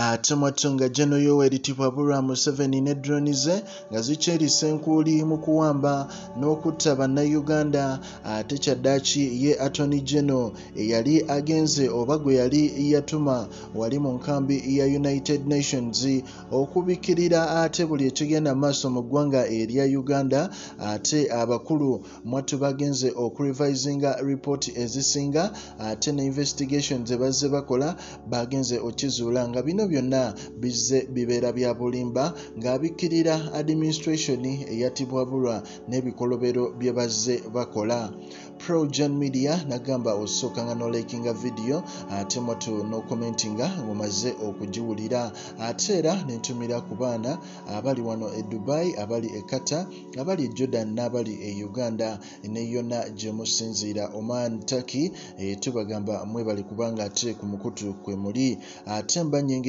ate mwattu nga geno yoweri tipwabulwa museveni ne droni ze nga zikyerisa enkuuli mu kuwamba n'okutta bannayuganda. Ate kyaddaaki ye atoni geno eyali agenze oba gwe yali yatuma wali mu nkambi ya united nations okubikkirira ate buli ekigenda mu maaso mu ggwanga erya uganda. Ate abakulu mwattu bagenze okurevisinga ripooti ezisinga ate ne investigation ze bazze bakola bagenze okizuula. Nga bino byonna bizze bibeera bya bulimba ng'abikkirira administration eyatibwabulwa n'ebikolobero bye bazze bakola. Progen media nagamba osookanga n'olikinga vidiyo ate mwatu n'okomentinga ng'omaze okugiwulira. Ate era nentumira ku baana abali wano e dubai abali e kata abali e jordan n'abali e uganda. Ne yonna gye musinziira. Oman taki e, tubagamba mwebali kubanga ate ku mukutu kwe muli. Ate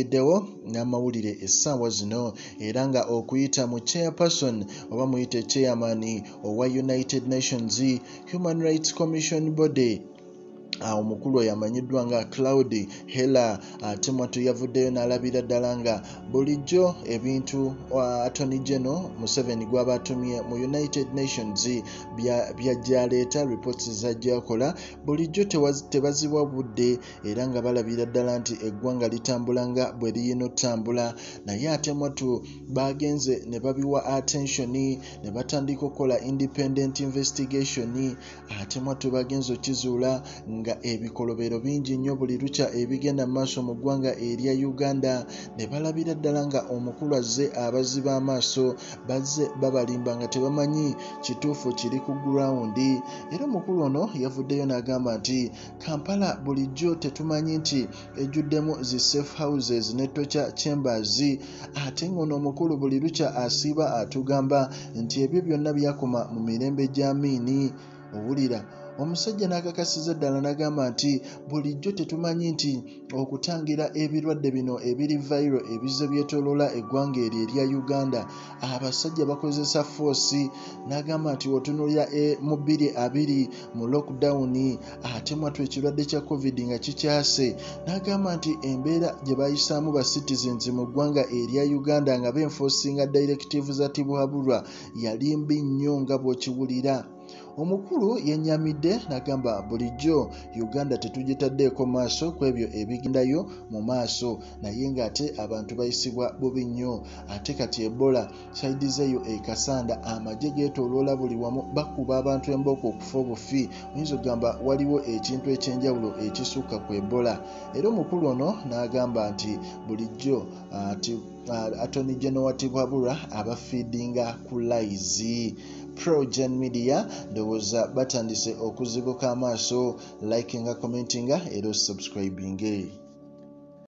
mbanyengeddewo n'amawulire essaawa zino era nga okuyita mu chairperson oba muyite chairman owa united nations human rights commission body omukulu oyo amanyiddwa nga cloud hela ate mwatu yavuddeyo n'alabira ddala nga bulijjo ebintu atony geno museveni gwaba atumye mu united nations byajjaleeta reports zajjakola bulijjo tebazibwa budde era nga balabira ddala nti eggwanga litambula nga bwe liyina otambula naye ate mwatu bagenze ne babiwa attention ne batandika okukola independent investigation. Ate mwatu bagenze okizuula nga ebikolobero bingi nnyo buli lukya ebigenda mu maaso mu ggwanga erya uganda. Ne balabira ddala nga omukulu azze abaziba amaaso bazze babalimba nga tebamanyi kituufu kiri ku gurawundi era omukulu ono yavuddeyo n'agamba nti kampala bulijjo tetumanyi nti ejjuddemu zi safe houses ne tocha chambers. Ate ng'ono omukulu buli lukya asiiba atugamba nti ebyo byonna byakoma mu mirembe gy'amiini owulira omusajja n'akakasiza ddala n'agamba nti bulijjo tetumanyi nti okutangira ebirwadde bino ebiri vairo ebizze byetooloola eggwanga eryo erya uganda. Abasajja bakozesa foosi n'agamba nti otunulira e, mu bbiri abiri mu lockdown ate mwatu ekirwadde kya covid nga kikyase. N'agamba nti embeera gye bayisaamu ba citizens mu ggwanga erya uganda nga benfoosinga directive za tibwabulwa yali mbi nnyo nga bw'okiwulira omukulu yenyamidde n'agamba bulijjo uganda tetugitaddeeko maaso ku ebyo ebigendayo mu maaso naye ng'ate abantu bayisibwa bubi nnyo. Ate kati ebola saidi zeeyo ekasanda amagye geetooloola buli wamu bakuba abantu embooko okufa obufi. Oyinza okugamba waliwo ekintu ekyenjawulo ekisukka ku ebola? Era omukulu ono n'agamba nti bulijjo ati atoni genowatibwabulwa abafiidinga ku laizi progen media ndowooza batandise okuzibuka amaaso likinga commentinga era osubscribinge